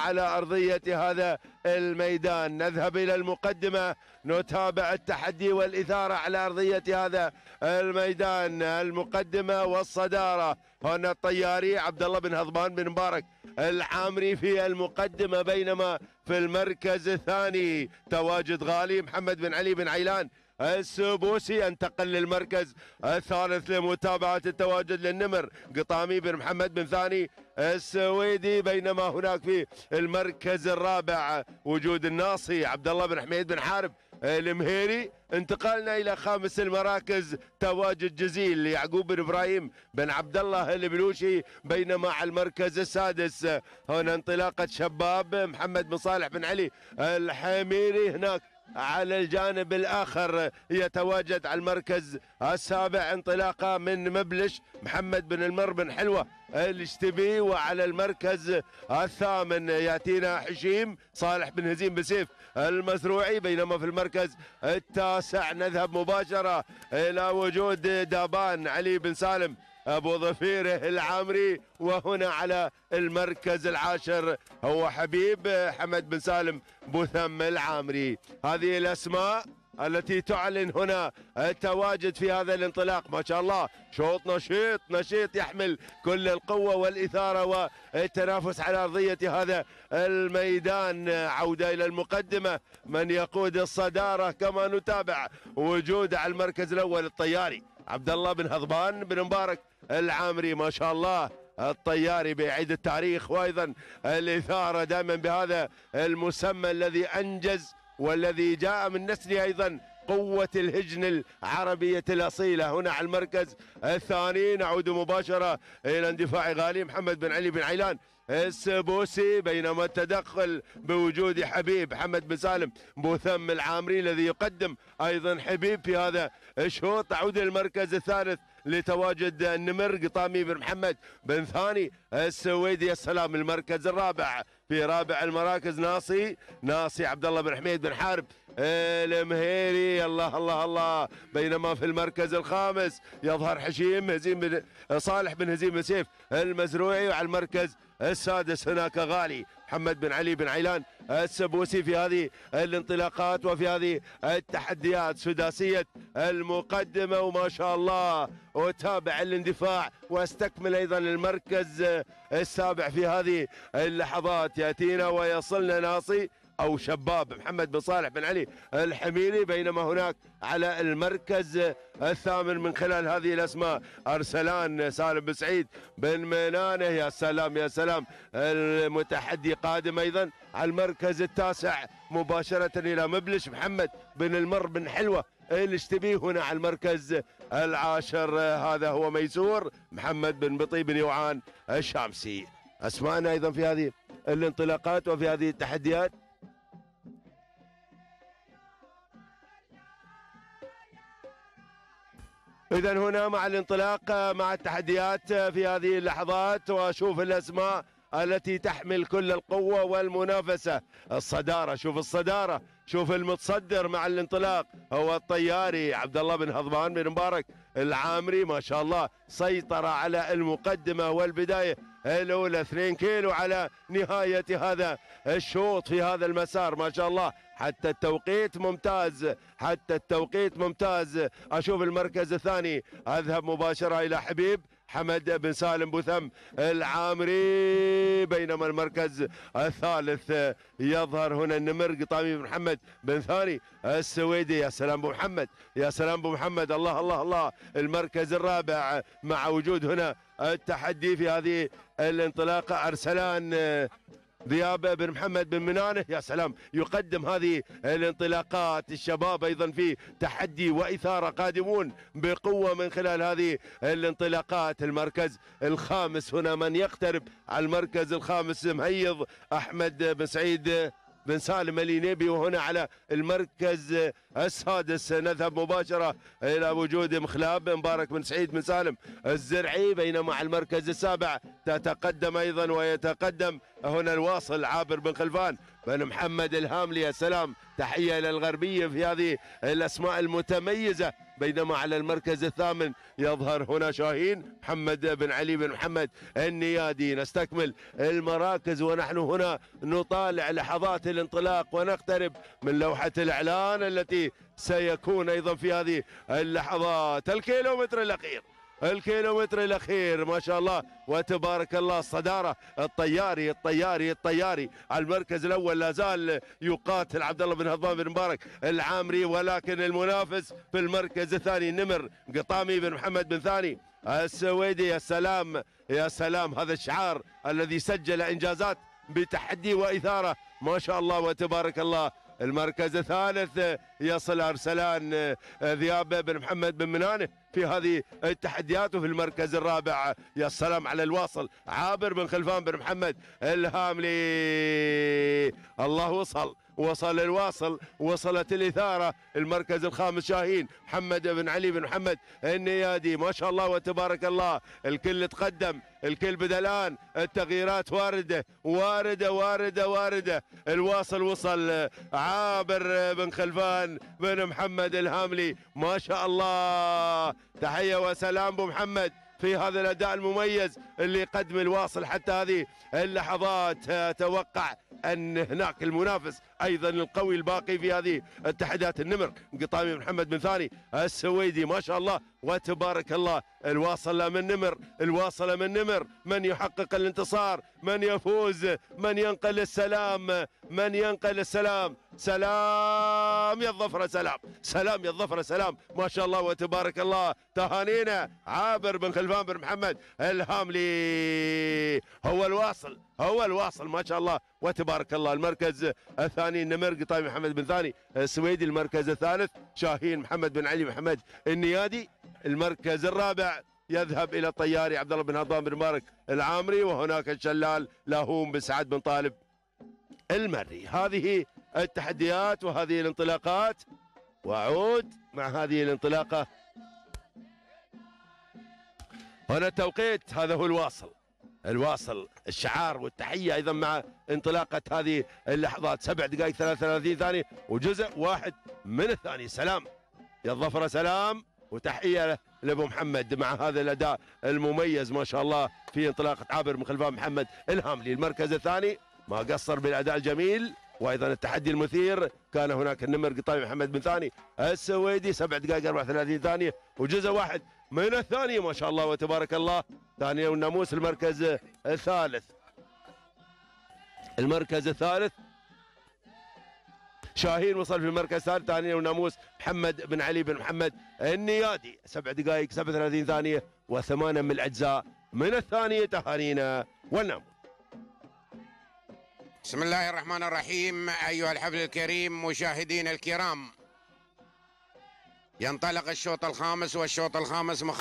على أرضية هذا الميدان. نذهب إلى المقدمة. نتابع التحدي والإثارة على أرضية هذا الميدان. المقدمة والصدارة. هنا الطياري عبد الله بن هضبان بن مبارك العامري في المقدمة بينما في المركز الثاني تواجد غالي محمد بن علي بن عيلان السبوسي. انتقل للمركز الثالث لمتابعة التواجد للنمر. قطامي بن محمد بن ثاني السويدي بينما هناك في المركز الرابع وجود الناصي عبد الله بن حميد بن حارب المهيري. انتقلنا إلى خامس المراكز تواجد جزيل ليعقوب بن إبراهيم بن عبد الله البلوشي بينما على المركز السادس هنا انطلاقة شباب محمد بن صالح بن علي الحميري. هناك على الجانب الآخر يتواجد على المركز السابع انطلاقة من مبلش محمد بن المر بن حلوة الاشتبي وعلى المركز الثامن يأتينا حشيم صالح بن هزيم بسيف المزروعي. بينما في المركز التاسع نذهب مباشرة إلى وجود دابان علي بن سالم أبو ظفيره العامري وهنا على المركز العاشر هو حبيب حمد بن سالم بوثم العامري. هذه الأسماء التي تعلن هنا التواجد في هذا الانطلاق. ما شاء الله شوط نشيط نشيط يحمل كل القوة والإثارة والتنافس على أرضية هذا الميدان. عودة إلى المقدمة من يقود الصدارة كما نتابع وجود على المركز الأول الطياري عبد الله بن هضبان بن مبارك. العامري ما شاء الله الطياري بيعيد التاريخ وأيضا الإثارة دائما بهذا المسمى الذي أنجز والذي جاء من نسله أيضا قوة الهجن العربية الأصيلة. هنا على المركز الثاني نعود مباشرة إلى اندفاع غالي محمد بن علي بن عيلان. السبوسي بينما التدخل بوجود حبيب محمد بن سالم بوثم العامري الذي يقدم أيضا حبيب في هذا الشوط. تعود للمركز الثالث. لتواجد النمر قطامي بن محمد بن ثاني السويدي السلام المركز الرابع. في رابع المراكز ناصي ناصي عبد الله بن حميد بن حارب المهيري الله الله الله. بينما في المركز الخامس يظهر حشيم هزيم بن صالح بن هزيم سيف المزروعي. وعلى المركز السادس هناك غالي محمد بن علي بن عيلان السبوسي في هذه الانطلاقات وفي هذه التحديات. سداسية المقدمة وما شاء الله. وتابع الاندفاع واستكمل أيضا المركز السابع في هذه اللحظات. ياتينا ويصلنا ناصي أو شباب محمد بن صالح بن علي الحميري بينما هناك على المركز الثامن من خلال هذه الأسماء أرسلان سالم بن سعيد بن منانه. يا سلام يا سلام. المتحدي قادم أيضا على المركز التاسع مباشرة إلى مبلش محمد بن المر بن حلوة. الاشتبيه هنا على المركز العاشر؟ هذا هو ميسور محمد بن بطي بن يوعان الشامسي. اسمعنا أيضا في هذه الانطلاقات وفي هذه التحديات. اذا هنا مع الانطلاق مع التحديات في هذه اللحظات وأشوف الأسماء التي تحمل كل القوة والمنافسة. الصدارة شوف الصدارة. شوف المتصدر مع الانطلاق. هو الطياري عبد الله بن هضبان بن مبارك العامري ما شاء الله سيطر على المقدمة والبداية. الأولى 2 كيلو على نهاية هذا الشوط في هذا المسار ما شاء الله. حتى التوقيت ممتاز حتى التوقيت ممتاز. أشوف المركز الثاني أذهب مباشرة إلى حبيب. حمد بن سالم بوثم العامري بينما المركز الثالث يظهر هنا النمر قطامي بن محمد بن ثاني السويدي. يا سلام أبو محمد يا سلام أبو محمد. الله الله الله. المركز الرابع مع وجود هنا التحدي في هذه الانطلاقة أرسلان ذياب بن محمد بن منانه يا سلام. يقدم هذه الانطلاقات الشباب أيضا في تحدي وإثارة قادمون بقوة من خلال هذه الانطلاقات. المركز الخامس هنا من يقترب على المركز الخامس مهيض أحمد بن سعيد. بن سالم الينيبي وهنا على المركز السادس. نذهب مباشرة إلى وجود مخلاب مبارك بن سعيد بن سالم الزرعي بينما على المركز السابع تتقدم أيضا ويتقدم هنا الواصل عابر بن خلفان بن محمد الهاملي. السلام تحية إلى الغربية في هذه الأسماء المتميزة. بينما على المركز الثامن يظهر هنا شاهين محمد بن علي بن محمد النيادي. نستكمل المراكز ونحن هنا نطالع لحظات الانطلاق ونقترب من لوحة الإعلان التي سيكون أيضا في هذه اللحظات. الكيلومتر الأخير. الكيلومتر الأخير ما شاء الله. وتبارك الله الصدارة الطياري الطياري الطياري. على المركز الأول لا زال يقاتل عبد الله بن هضبان بن مبارك العامري ولكن المنافس في المركز الثاني النمر قطامي بن محمد بن ثاني. السويدي يا سلام يا سلام هذا الشعار الذي سجل إنجازات بتحدي وإثارة. ما شاء الله وتبارك الله. المركز الثالث يصل ارسلان ذياب بن محمد بن منانه في هذه التحديات وفي المركز الرابع. يا سلام على الواصل. عابر بن خلفان بن محمد الهاملي الله وصل وصل الواصل وصلت الإثارة. المركز الخامس شاهين محمد بن علي بن محمد النيادي. ما شاء الله وتبارك الله. الكل تقدم الكل بدأ الآن. التغييرات واردة واردة واردة واردة. الواصل وصل. عابر بن خلفان بن محمد الهاملي. ما شاء الله. تحية وسلام أبو محمد في هذا الأداء المميز اللي يقدم الواصل حتى هذه اللحظات. أتوقع أن هناك المنافس أيضا القوي الباقي في هذه التحديات النمر. قطامي محمد بن ثاني السويدي. ما شاء الله. وتبارك الله. الواصل من نمر. الواصل من نمر. من يحقق الانتصار. من يفوز. من ينقل السلام. من ينقل السلام. سلام يا الظفر سلام. سلام يا الظفر سلام. ما شاء الله وتبارك الله. تهانينا. عابر بن خلفان بن محمد الهاملي. هو الواصل هو الواصل ما شاء الله. وتبارك الله. المركز الثاني نمر قطاي محمد بن ثاني. السويدي المركز الثالث. شاهين محمد بن علي محمد النيادي. المركز الرابع يذهب إلى الطياري عبد الله بن هضام بن مبارك العامري. وهناك الشلال لاهوم بن سعد بن طالب المري. هذه التحديات وهذه الانطلاقات. وأعود مع هذه الانطلاقة. هنا التوقيت هذا هو الواصل. الواصل الشعار والتحية أيضا مع انطلاقة هذه اللحظات. سبع دقائق 33 ثانية وجزء واحد من الثاني. سلام. يا الظفره سلام وتحية لأبو محمد مع هذا الأداء المميز ما شاء الله في انطلاقة عابر من خلفان محمد الهاملي المركز الثاني. ما قصر بالأداء الجميل. وأيضا التحدي المثير كان هناك النمر قطاي محمد بن ثاني السويدي سبع دقائق 34 ثانية وجزء واحد من الثانية ما شاء الله وتبارك الله ثانية والناموس المركز الثالث. المركز الثالث شاهين وصل في المركز الثالث ثانية وناموس محمد بن علي بن محمد النيادي سبع دقائق 37 ثانية وثمانية من الأجزاء من الثانية تهانينا والناموس. بسم الله الرحمن الرحيم أيها الحفل الكريم مشاهدين الكرام. ينطلق الشوط الخامس والشوط الخامس مخ...